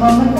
Mama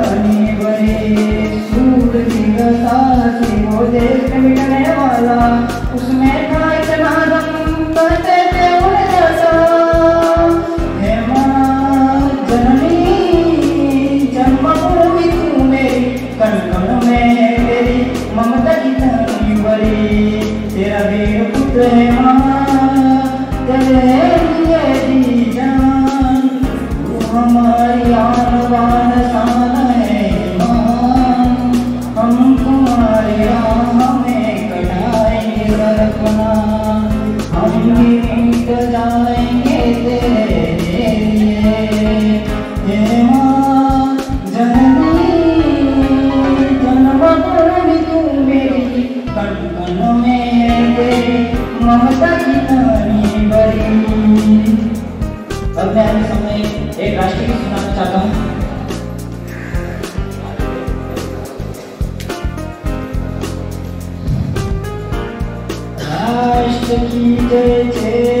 してきて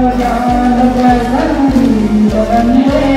cho cho cho cho cho cho cho cho